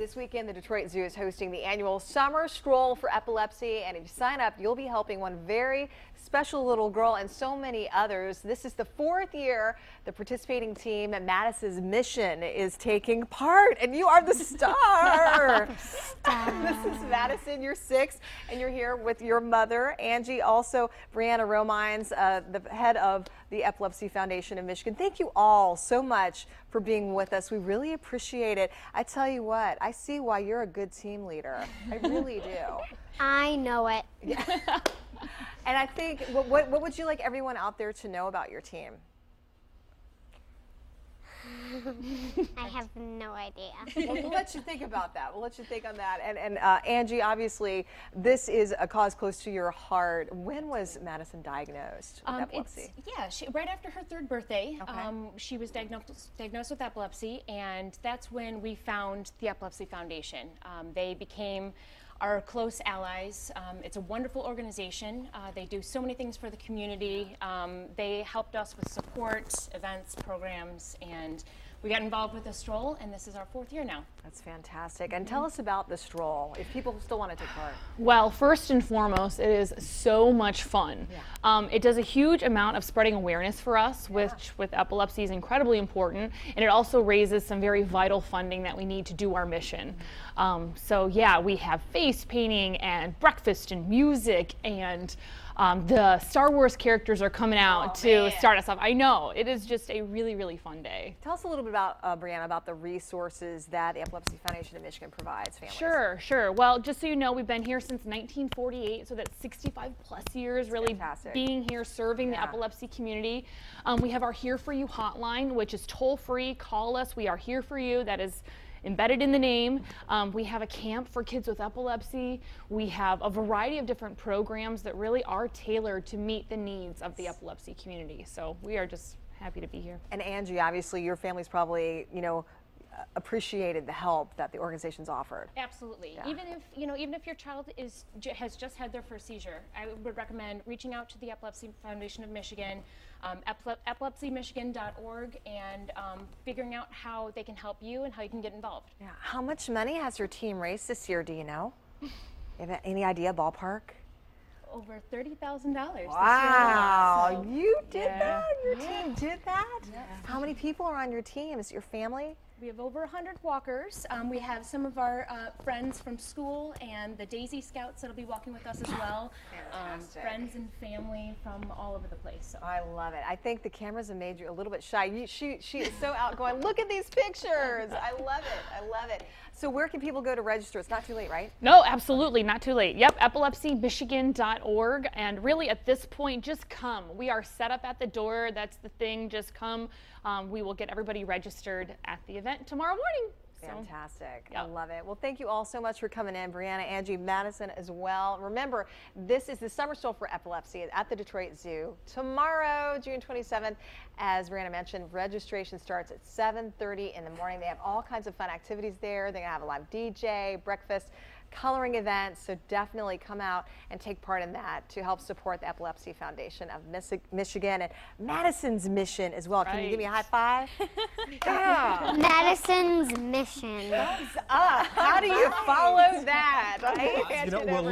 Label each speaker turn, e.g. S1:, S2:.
S1: This weekend, the Detroit Zoo is hosting the annual Summer Stroll for Epilepsy, and if you sign up, you'll be helping one very special little girl and so many others. This is the fourth year the participating team at Madison's Mission is taking part, and you are the star. this is Madison, you're six, and you're here with your mother, Angie, also Brianna Romines, uh, the head of the Epilepsy Foundation of Michigan. Thank you all so much for being with us. We really appreciate it. I tell you what, I see why you're a good team leader. I really do.
S2: I know it.
S1: And I think, what, what, what would you like everyone out there to know about your team?
S2: I have no idea.
S1: well, we'll let you think about that. We'll let you think on that. And, and uh, Angie, obviously, this is a cause close to your heart. When was Madison diagnosed with
S3: um,
S1: epilepsy?
S3: yeah, she, right after her third birthday,
S1: Okay.
S3: um, she was diagnosed, diagnosed with epilepsy, and that's when we found the Epilepsy Foundation. Um, they became our close allies. Um, it's a wonderful organization. Uh, they do so many things for the community. Um, they helped us with support, events, programs, and we got involved with the stroll, and this is our fourth year now.
S1: That's fantastic. And tell us about the stroll, if people still want to take part.
S4: Well, first and foremost, it is so much fun.
S1: Yeah.
S4: Um, it does a huge amount of spreading awareness for us, which with epilepsy is incredibly important, and it also raises some very vital funding that we need to do our mission. Um, so yeah, we have face painting and breakfast and music and um, the Star Wars characters are coming out
S1: Oh,
S4: to
S1: man.
S4: start us off. I know it is just a really, really fun day.
S1: Tell us a little bit about, uh, Brianna, about the resources that the Epilepsy Foundation of Michigan provides families.
S4: Sure, sure. Well, just so you know, we've been here since 1948, so that's 65 plus years really
S1: fantastic.
S4: Being here, serving the epilepsy community. Um, we have our Here For You hotline, which is toll free. Call us. We are here for you. That is embedded in the name. Um, we have a camp for kids with epilepsy. We have a variety of different programs that really are tailored to meet the needs of the epilepsy community. So we are just happy to be here.
S1: And Angie, obviously, your family's probably, you know, appreciated the help that the organization's offered.
S3: Absolutely.
S1: Yeah.
S3: Even if you know, even if your child is j- has just had their first seizure, I would recommend reaching out to the Epilepsy Foundation of Michigan, um, epile- epilepsymichigan.org, and um, figuring out how they can help you and how you can get involved.
S1: Yeah. How much money has your team raised this year? Do you know? You have any idea, ballpark?
S3: Over thirty thousand dollars.
S1: Wow, you did
S3: Yeah.
S1: that? Your team did that? How many people are on your team? Is it your family?
S3: We have over 100 walkers. Um, we have some of our uh, friends from school and the Daisy Scouts that'll be walking with us as well. Um,
S1: Fantastic.
S3: friends and family from all over the place. So.
S1: I love it. I think the cameras have made you a little bit shy. You, she, she is so outgoing. Look at these pictures. I love it. I love it. So where can people go to register? It's not too late, right?
S4: No, absolutely, not too late. Yep, epilepsymichigan.org. And really, at this point, just come. We are set up at the door. That's the thing. Just come. Um, we will get everybody registered at the event tomorrow morning.
S1: Fantastic. I love it. Well, thank you all so much for coming in, Brianna, Angie, Madison as well. Remember, this is the Summer Stroll for Epilepsy at the Detroit Zoo tomorrow, June 27th. As Brianna mentioned, registration starts at 7:30 in the morning. They have all kinds of fun activities there. They're gonna have a live DJ, breakfast. Coloring events, so definitely come out and take part in that to help support the Epilepsy Foundation of Michigan and Madison's mission as well. Can you give me a high five? yeah.
S2: Madison's mission.
S1: Uh, how do you follow that? Right?
S5: You know, well,
S1: never-